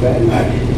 Bad night.